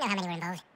You know how many were involved.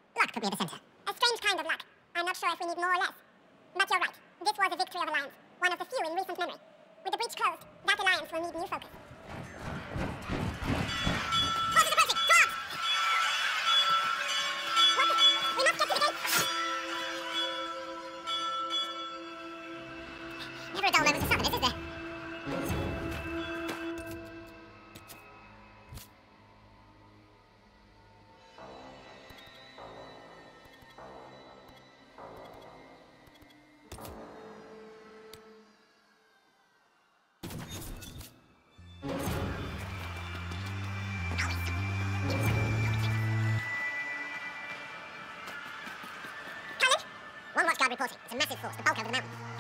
It's a massive force, the bulk of the mountain.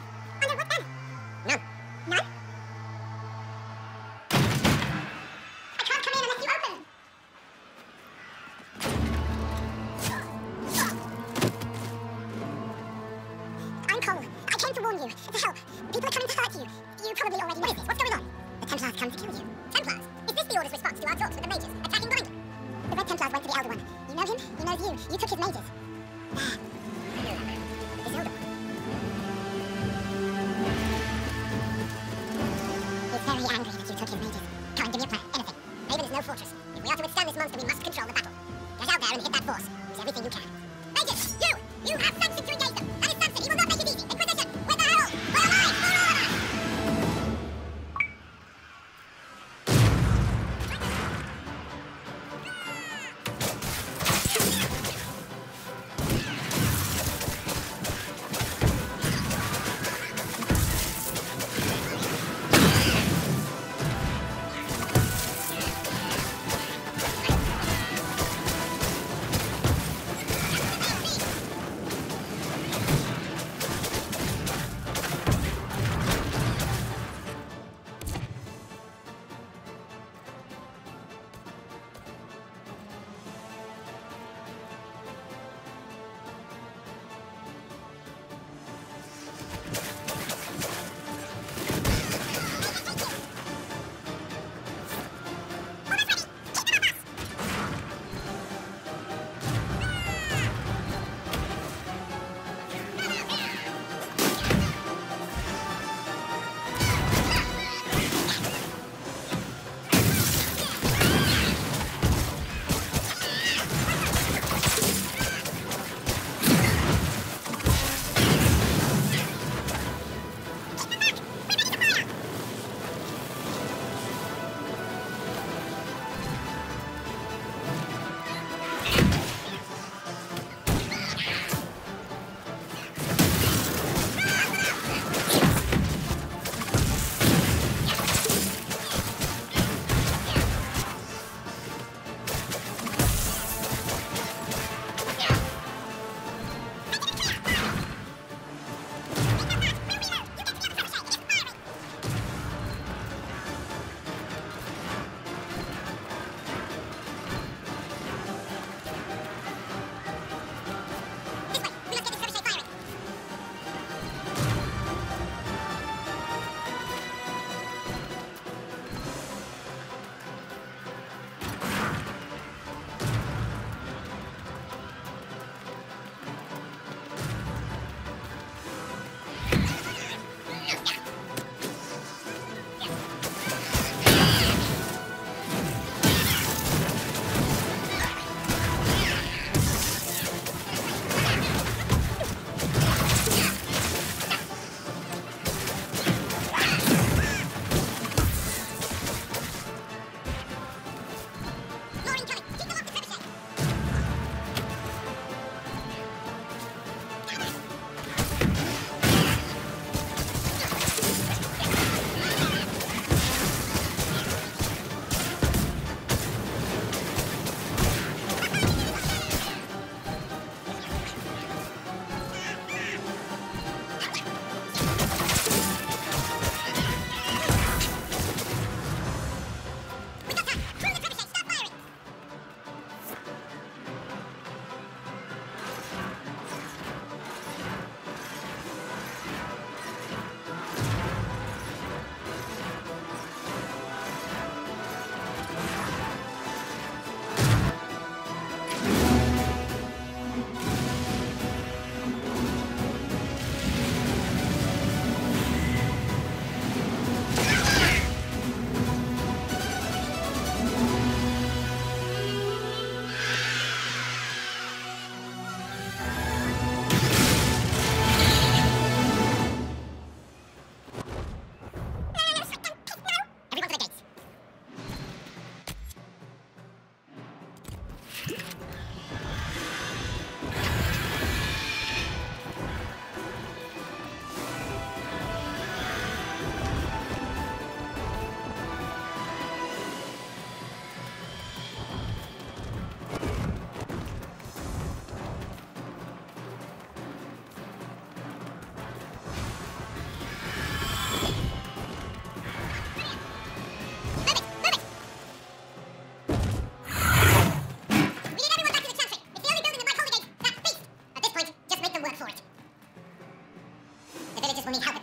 let me. Help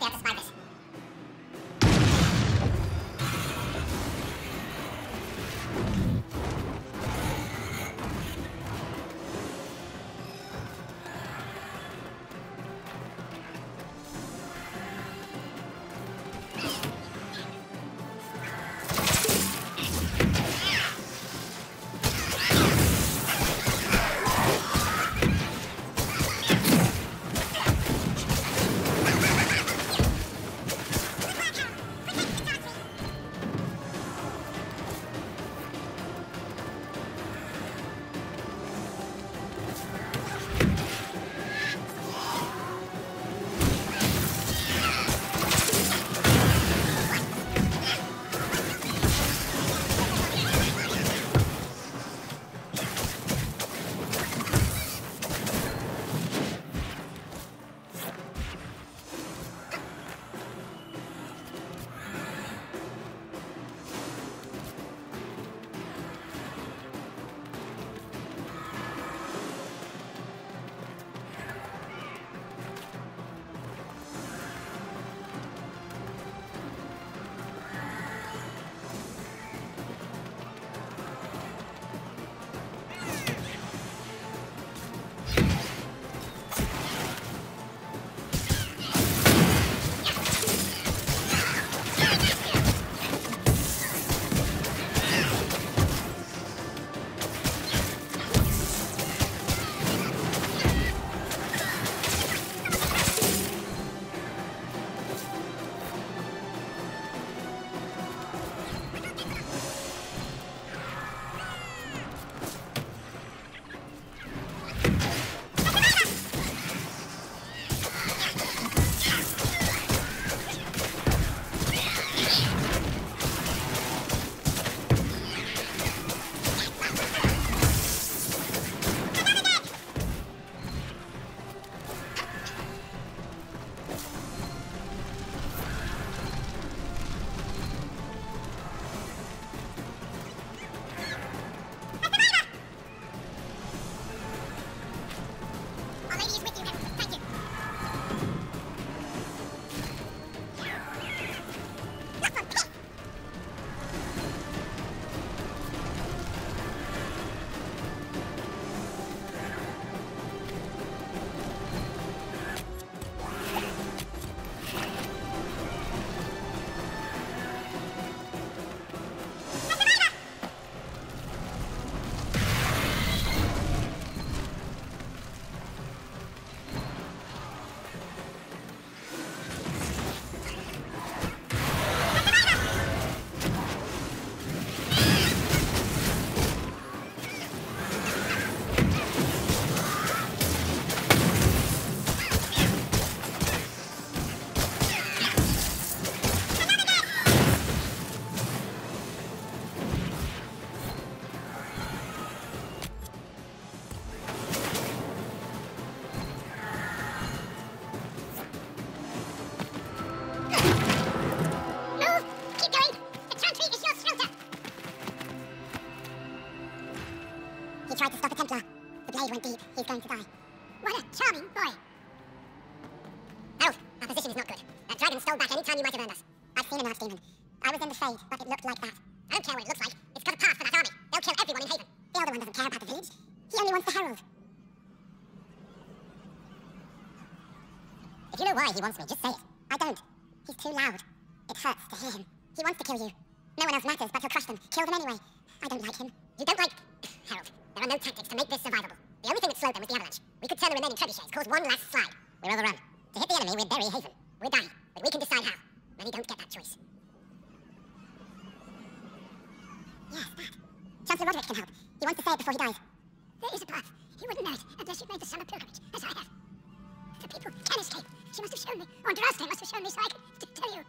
me so I tell you.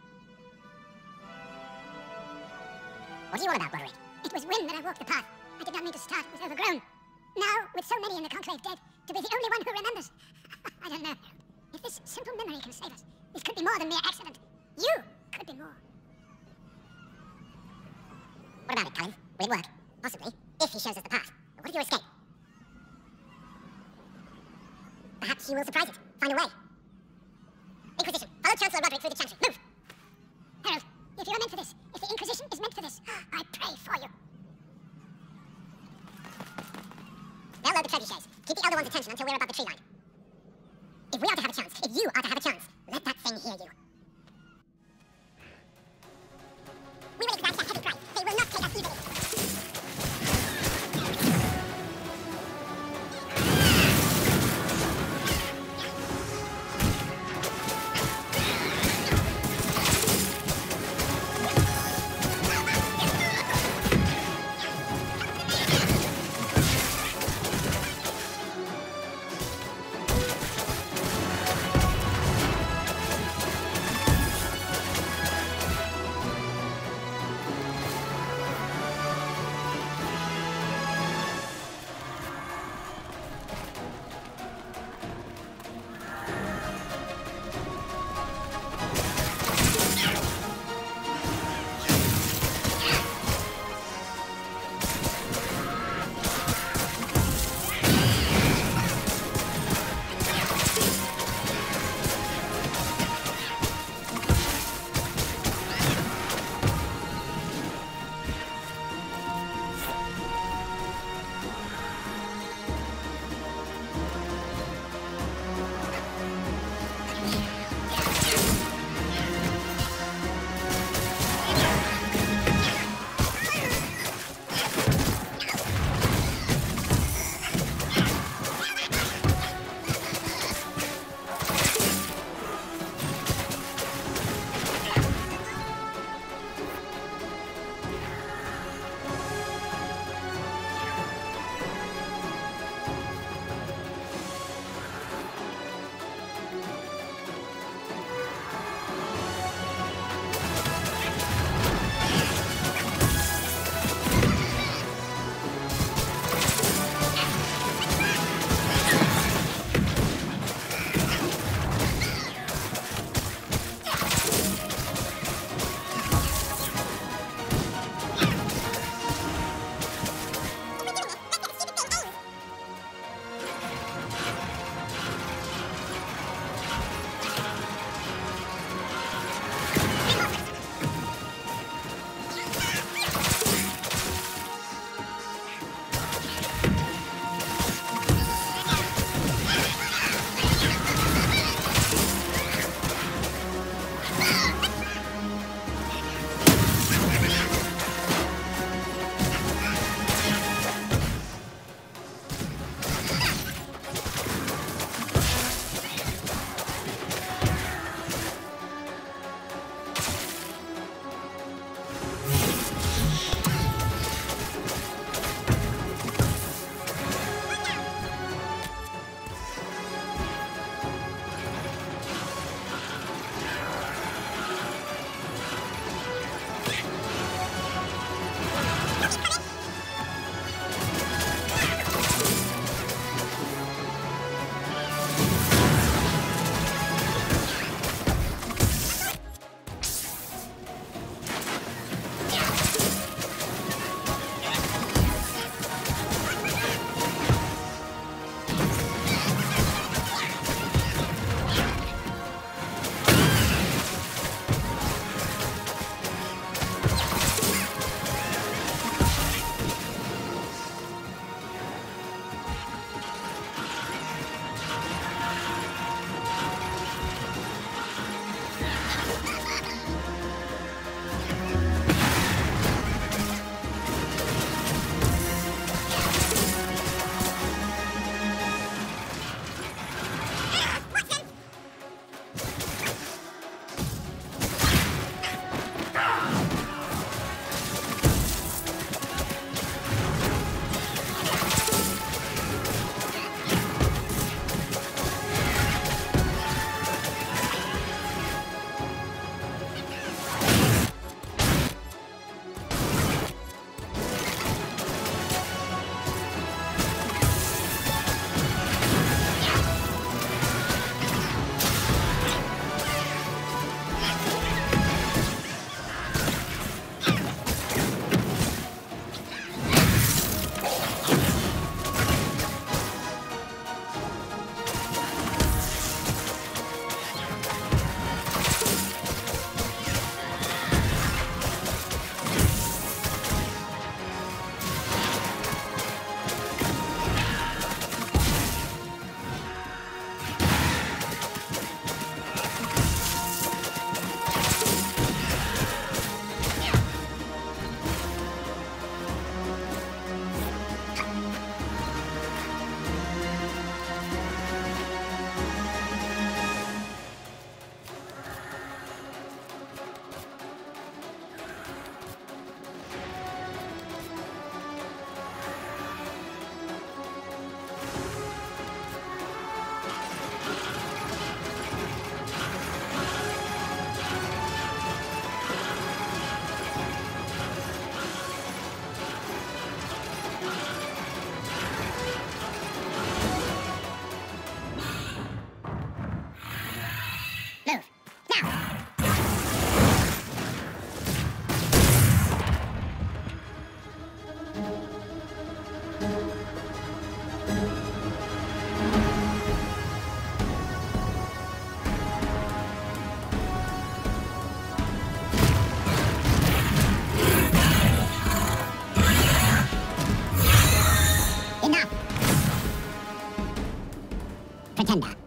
What do you want about, Roderick? It was when that I walked the path. I did not mean to start. It was overgrown. Now, with so many in the conclave dead, to be the only one who remembers. I don't know. If this simple memory can save us, this could be more than mere accident. You could be more. What about it, Cullen? Will it work? Possibly, if he shows us the path. But what if you escape? Perhaps you will surprise it. Find a way.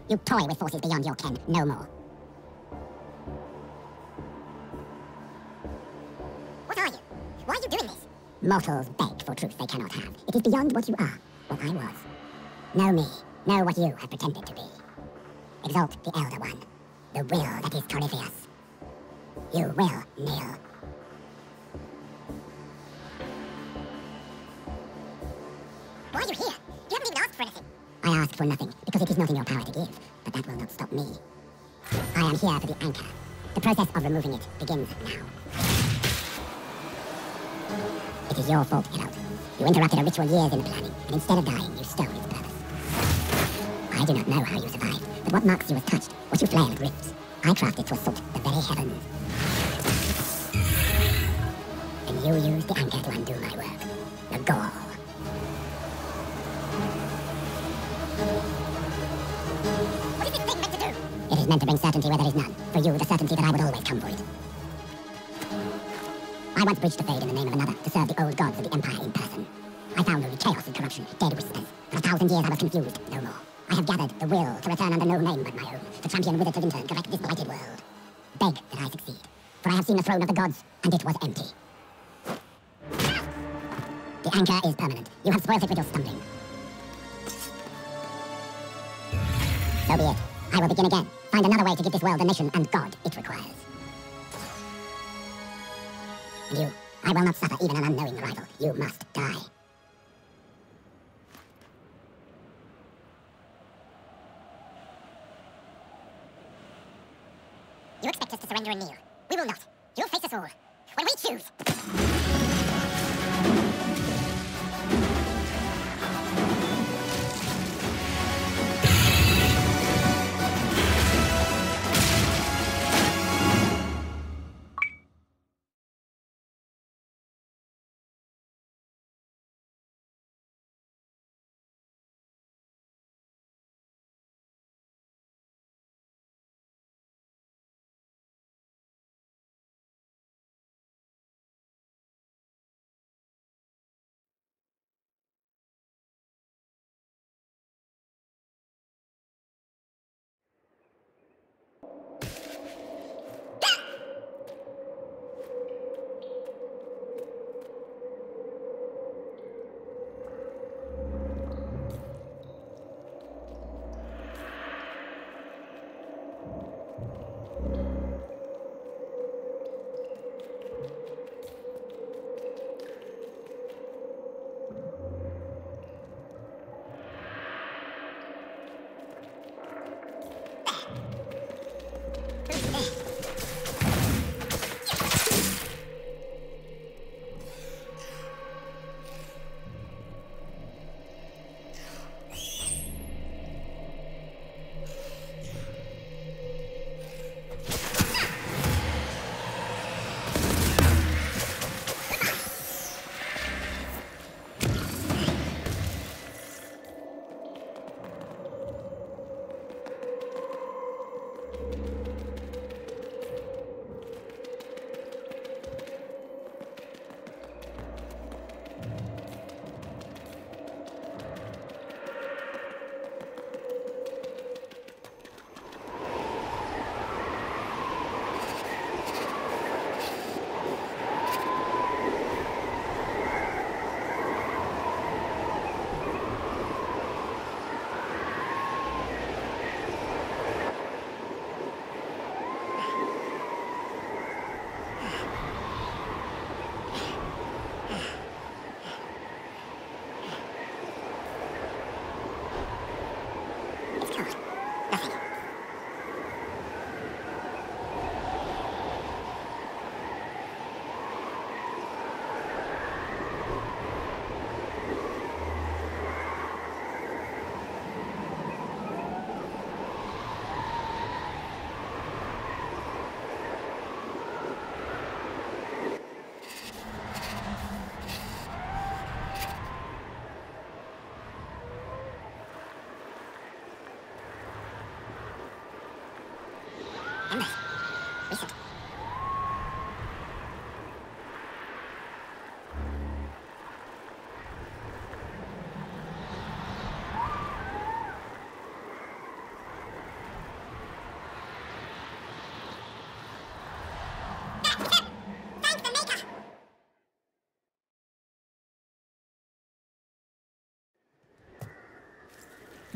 You toy with forces beyond your ken, no more. What are you? Why are you doing this? Mortals beg for truth they cannot have. It is beyond what you are, what I was. Know me. Know what you have pretended to be. Exalt the Elder One. The will that is Corypheus. You will kneel. Why are you here? You haven't even asked for anything. I ask for nothing, because it is not in your power to give. But that will not stop me. I am here for the anchor. The process of removing it begins now. It is your fault, Geralt. You interrupted a ritual years in the planning, and instead of dying, you stole its purpose. I do not know how you survived, but what marks you as touched, what you flailed rifts, I crafted to assault the very heavens. And you used the anchor to undo my work. The gall. Is meant to bring certainty where there is none. For you, the certainty that I would always come for it. I once breached the Fade in the name of another to serve the old gods of the Empire in person. I found only chaos and corruption, dead whispers. For a thousand years I was confused, no more. I have gathered the will to return under no name but my own, to champion it in turn correct this blighted world. Beg that I succeed, for I have seen the throne of the gods, and it was empty. The anchor is permanent. You have spoiled it with your stumbling. So be it. I will begin again. Find another way to give this world the mission and God it requires. And you, I will not suffer even an unknowing rival. You must die. You expect us to surrender and kneel. We will not. You will face us all. When we choose.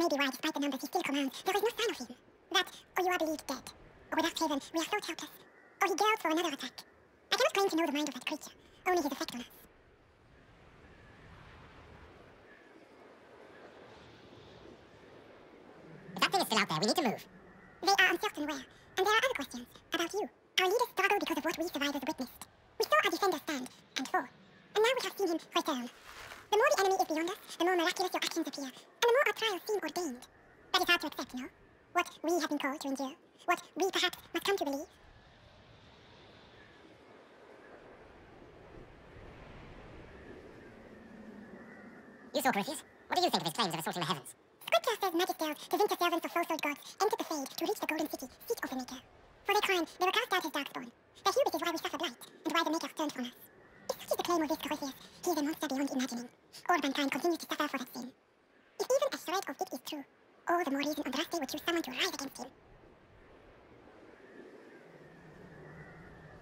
may be why, despite the numbers he still commands, there is no sign of him. That, or you are believed dead. Oh, or without Haven, we are so helpless. Or he dared for another attack. I cannot claim to know the mind of that creature, only his effect on us. If that thing is still out there, we need to move. They are uncertain where, and there are other questions about you. Our leaders struggle because of what we survivors witnessed. We saw our defenders stand and fall, and now we have seen him return. The more the enemy is beyond us, the more miraculous your actions appear, and the more our trials seem ordained. That is hard to accept, no? What we have been called to endure, what we perhaps must come to believe. You saw Corypheus. What do you think of his claims of assaulting the heavens? Scripture says Magisters, the winter servants of false gods, entered the Fade to reach the golden city, seat of the Maker. For their crime, they were cast out his darkspawn. Their hubris is why we suffer blight, and why the Maker turned from us. If such is the claim of this Corypheus, he is a monster beyond imagining. All mankind continues to suffer for that sin. If even a shred of it is true, all the more reason Andraste would choose someone to rise against him.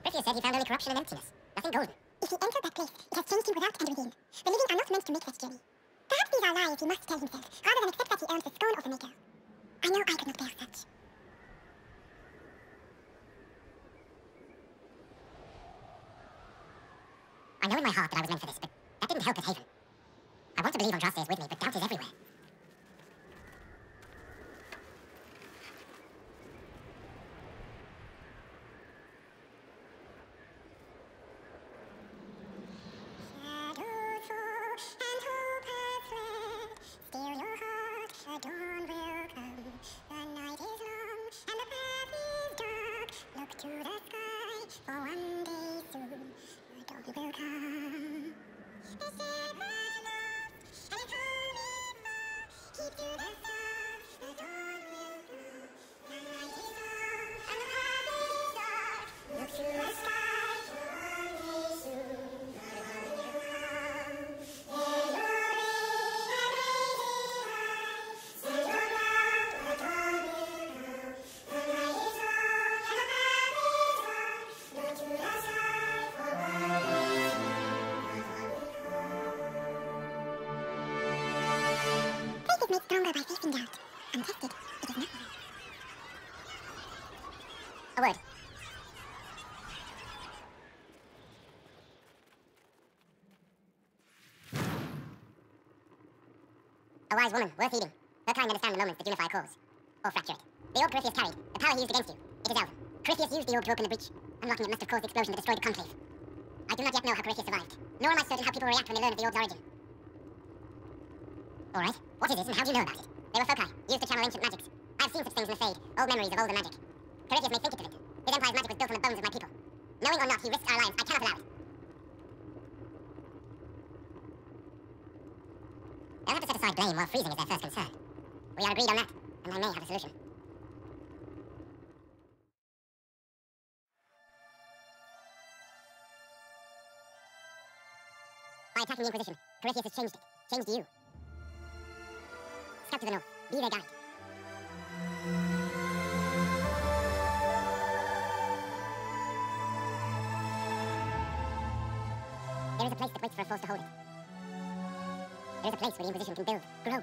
Corypheus said he found only corruption and emptiness. Nothing golden. If he entered that place, it has changed him without and within. The living are not meant to make that journey. Perhaps these are lies he must tell himself, rather than accept that he earns the scorn of the Maker. I know I could not bear such. I know in my heart that I was meant for this, but that didn't help at Haven. I want to believe Andraste is with me, but doubt is everywhere. Shadows fall and hope has fled. Still your heart, wise woman, worth heeding. Her kind understand the moments that unify a cause. Or fracture it. The orb Corypheus carried, the power he used against you, it is Elven. Corypheus used the orb to open the breach. Unlocking it must have caused the explosion that destroyed the conclave. I do not yet know how Corypheus survived, nor am I certain how people react when they learn of the orb's origin. Alright, what is this and how do you know about it? They were foci, used to channel ancient magics. I have seen such things in the Fade, old memories of older magic. Corypheus may think it different. His empire's magic was built on the bones of my people. Knowing or not, he risked our lives. I cannot allow it. They'll have to set aside blame while freezing is their first concern. We are agreed on that, and I may have a solution. By attacking the Inquisition, Corypheus has changed it. Changed you. Scout to the north. Be their guide. There is a place that waits for a force to hold it. There is a place where the Inquisition can build, grow.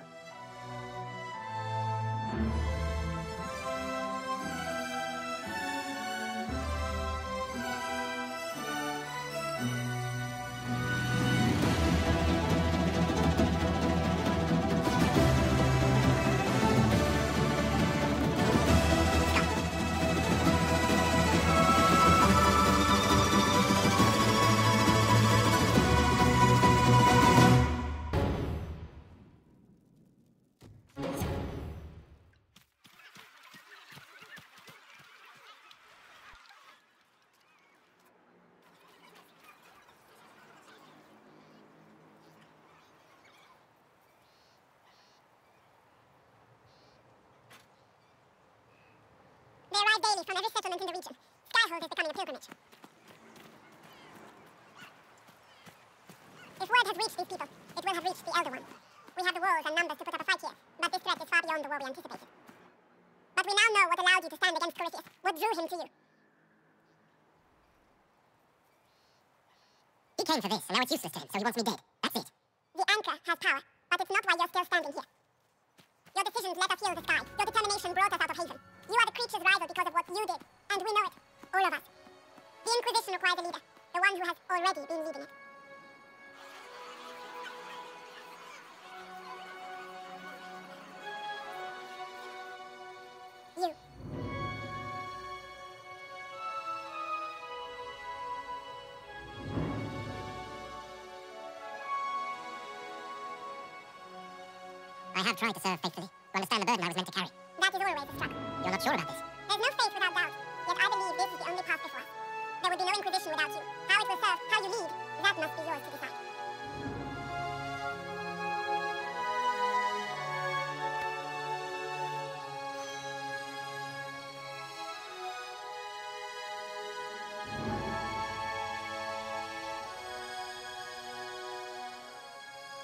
They from every settlement in the region. Skyhold is becoming a pilgrimage. If word has reached these people, it will have reached the Elder One. We have the walls and numbers to put up a fight here, but this threat is far beyond the war we anticipated. But we now know what allowed you to stand against Corypheus, what drew him to you. He came for this, and now it's useless to him, so he wants me dead. That's it. The anchor has power, but it's not why you're still standing here. Your decisions let us heal the sky. Your determination brought us out of haven. Creature's rival because of what you did, and we know it. All of us. The Inquisition requires a leader, the one who has already been leading it. You. I have tried to serve faithfully, to understand the burden I was meant to carry. Is always a struggle. You're not sure about this? There's no faith without doubt. Yet I believe this is the only path before us. There would be no Inquisition without you. How it will serve, how you lead, that must be yours to decide.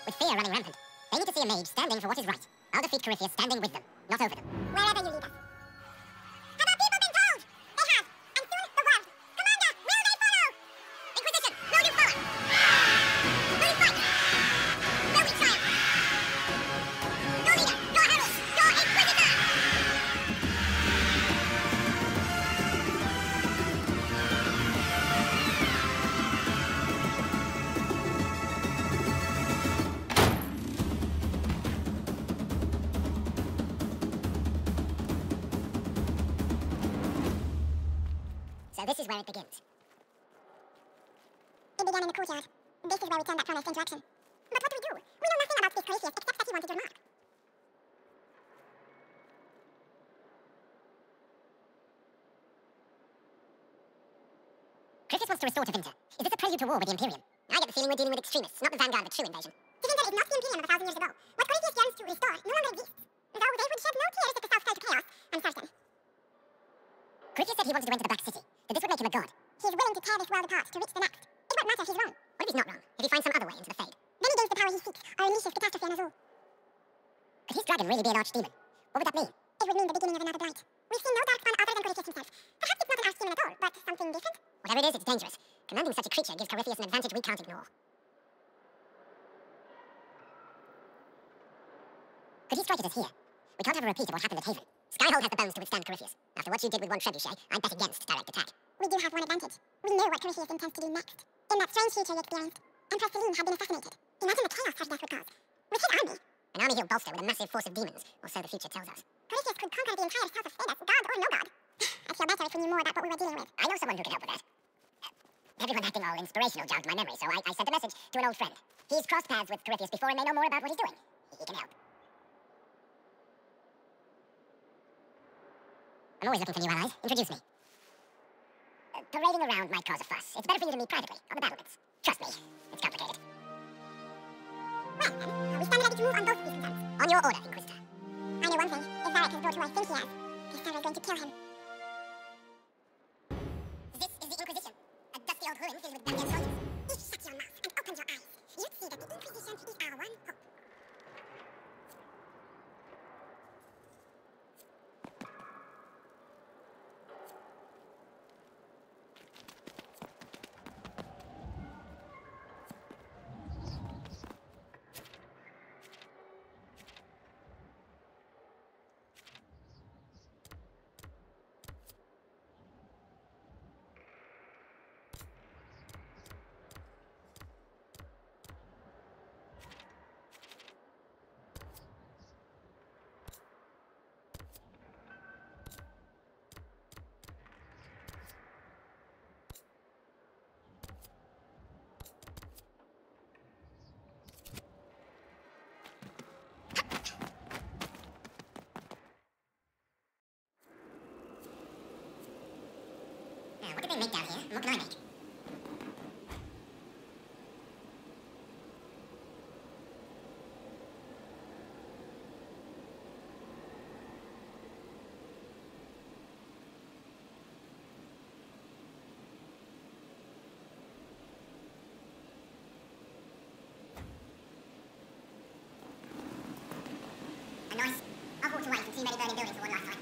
With fear running rampant, they need to see a mage standing for what is right. I'll defeat Corypheus standing with them, not over them. Wherever you that furnace into action. But what do we do? We know nothing about Corypheus except that he wanted your mark. Corypheus wants to restore Tevinter. Is this a prelude to war with the Imperium? I get the feeling we're dealing with extremists, not the vanguard of true invasion. Tevinter is not the Imperium of a thousand years ago. What Corypheus yearns to restore no longer exists. Though they would shed no tears if the South fell to chaos, I'm certain. Corypheus said he wanted to enter the Black City, that this would make him a god. He is willing to tear this world apart to reach the next. It won't matter if he's wrong. What if he's not wrong? If he finds some other way into the Fade? Then he gains the power he seeks, or unleashes catastrophe on all. Could his dragon really be an archdemon? What would that mean? It would mean the beginning of another blight. We've seen no darkspawn other than Corypheus himself. Perhaps it's not an archdemon at all, but something different? Whatever it is, it's dangerous. Commanding such a creature gives Corypheus an advantage we can't ignore. Could he strike at us here? We can't have a repeat of what happened at Haven. Skyhold has the bones to withstand Corypheus. After what you did with one trebuchet, I'd bet against direct attack. We do have one advantage. We know what Corypheus intends to do next. In that strange future you experienced, Empress Celene had been assassinated. Imagine the chaos her death would cause. With his army, An army he'll bolster with a massive force of demons, or so the future tells us. Corypheus could conquer the entire south of Thedas, god or no god. I feel better if we knew more about what we were dealing with. I know someone who can help with that. Uh, Everyone acting all inspirational jogged my memory, so I, I sent a message to an old friend. He's crossed paths with Corypheus before and may know more about what he's doing. He can help. I'm always looking for new allies. Introduce me. Uh, parading around might cause a fuss. It's better for you to meet privately, on the battlements. Trust me, it's complicated. Well, then, are we stand ready to move on both these concerns. On your order, Inquisitor. I know one thing. If Varric has brought who I think he has, Cassandra is going to kill him. This is the Inquisition. A dusty old ruin filled with Dungeon soldiers. If you shut your mouth and open your eyes, you'd see that the Inquisition is our one hope. Now, what did they make down here? What can I make? A nice. Away from too many burning buildings for one last